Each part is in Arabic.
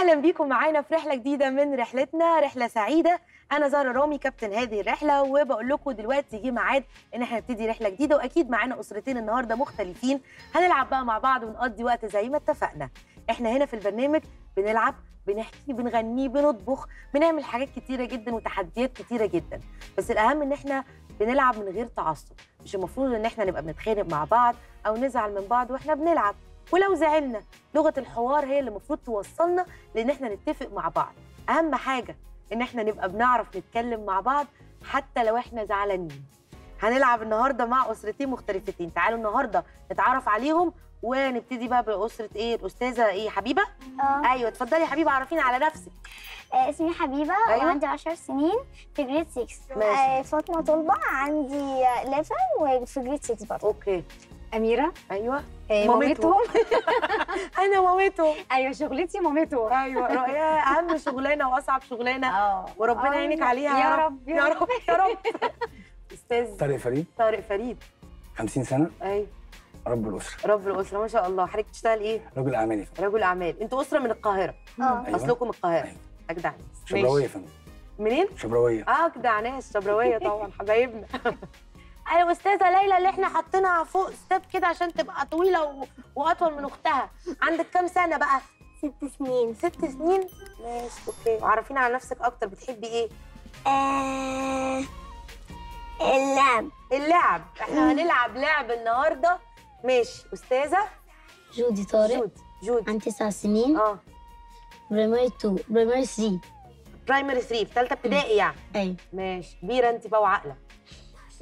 أهلا بيكم معانا في رحلة جديدة من رحلتنا رحلة سعيدة. أنا زهرة رامي كابتن هذه الرحلة وبقول لكم دلوقتي جه ميعاد إن إحنا نبتدي رحلة جديدة وأكيد معانا أسرتين النهارده مختلفين. هنلعب بقى مع بعض ونقضي وقت زي ما اتفقنا. إحنا هنا في البرنامج بنلعب بنحكي بنغني بنطبخ بنعمل حاجات كتيرة جدا وتحديات كتيرة جدا. بس الأهم إن إحنا بنلعب من غير تعصب. مش المفروض إن إحنا نبقى بنتخانق مع بعض أو نزعل من بعض وإحنا بنلعب. ولو زعلنا لغة الحوار هي اللي المفروض توصلنا لإن إحنا نتفق مع بعض. أهم حاجة إن إحنا نبقى بنعرف نتكلم مع بعض حتى لو إحنا زعلانين. هنلعب النهارده مع أسرتين مختلفتين. تعالوا النهارده نتعرف عليهم ونبتدي بقى بأسرة إيه؟ الأستاذة إيه؟ حبيبة؟ آه. أيوه اتفضلي يا حبيبة عرفينا على نفسك. آه، اسمي حبيبة أيوة. وعندي 10 سنين في جريد 6 ماشي. آه، فاطمة طلبة عندي 11 وفي grade 6 برضه. okay. أميرة. أيوه. آه، مامتهم. أنا مامتهم أيوة شغلتي مامتهم أيوه رؤيا أهم شغلانة وأصعب شغلانة. آه. وربنا آه، يعينك عليها. يا رب يا رب. يا رب. أستاذ طارق فريد. طارق فريد. 50 سنة. أيوه رب الأسرة. رب الأسرة ما شاء الله. حضرتك بتشتغل إيه؟ رجل أعمالي. رجل أعمال. أنتوا أسرة من القاهرة. آه. أيوة. أصلكم من القاهرة. أيوة. اجدع ناس شبراوية يا. فندم. منين؟ شبراوية. آه اجدع ناس شبراوية طبعا حبايبنا. أيوه أستاذة ليلى اللي إحنا حاطينها فوق step كده عشان تبقى طويلة و... وأطول من أختها. عندك كام سنة بقى؟ ست سنين. ست سنين؟ ماشي okay. وعرفينا على نفسك أكتر. بتحبي إيه؟ آه اللعب. اللعب. إحنا هنلعب لعب النهارده. ماشي أستاذة؟ جودي طارق. جود جود عن تسع سنين. آه. primary 2 primary 3 primary 3 في ثالثه ابتدائي يعني. أيوه. ماشي كبيرة انت بقى وعاقلة.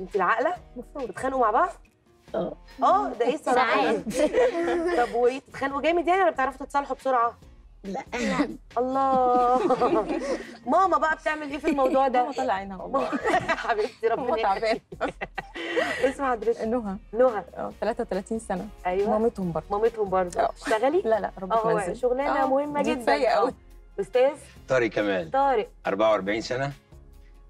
انت العاقله المفروض بتتخانقوا مع بعض؟ آه. آه ده إيه الصراحة؟ طب وإيه؟ بتتخانقوا جامد يعني ولا بتعرفوا تتصالحوا بسرعة؟ لا. الله. ماما بقى بتعمل إيه في الموضوع ده؟ ماما طلع عينها والله حبيبتي ماما ربنا تعبانة اسم حضرتك نهى. نهى. آه 33 سنة. أيوه. مامتهم برضه. مامتهم برضه. آه. تشتغلي لا لا ربك آه شغلانة آه، مهمة جدا. قوي. آه. أستاذ؟ طارق كمال. طارق. 44 سنة.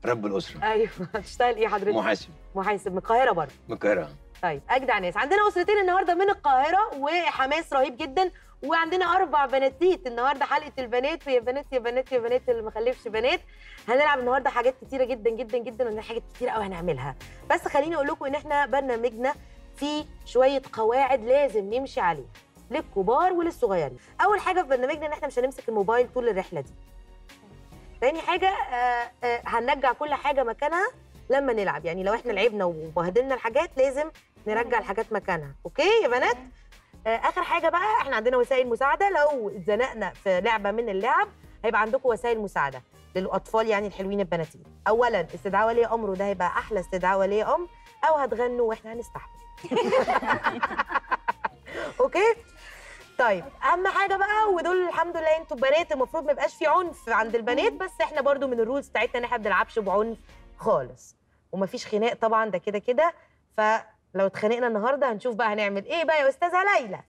رب الأسرة. أيوه. بتشتغل إيه حضرتك؟ محاسب. محاسب. من القاهرة برضه. من القاهرة. طيب أجدع ناس. عندنا أسرتين النهارده من القاهرة وحماس رهيب جدا وعندنا أربع بناتيت النهارده حلقة البنات يا بنات يا بنات يا بنات اللي ما خلفش بنات. هنلعب النهارده حاجات كتيرة جدا جدا جدا وعندنا حاجات كتيرة قوي هنعملها. بس خليني أقول لكم إن إحنا برنامجنا فيه شوية قواعد لازم نمشي عليها للكبار وللصغيرين. أول حاجة في برنامجنا إن إحنا مش هنمسك الموبايل طول الرحلة دي. تاني حاجة آه آه هنرجع كل حاجة مكانها لما نلعب. يعني لو إحنا لعبنا وبهدلنا الحاجات لازم نرجع الحاجات مكانها. أوكي يا بنات؟ آه آخر حاجة بقى إحنا عندنا وسائل مساعدة. لو اتزنقنا في لعبة من اللعب هيبقى عندكم وسائل مساعدة للأطفال يعني الحلوين البناتين. اولا استدعاء ولي أمر وده هيبقى أحلى استدعاء ولي أمر. أو هتغنوا وإحنا هنستحمل. okay؟ طيب أهم حاجة بقى ودول الحمد لله أنتوا بنات المفروض ما يبقاش في عنف عند البنات بس إحنا برضو من ال rules بتاعتنا إن إحنا ما بنلعبش بعنف خالص. ومفيش خناق طبعا ده كده كده. فلو اتخانقنا النهارده هنشوف بقى هنعمل إيه بقى يا أستاذة ليلى؟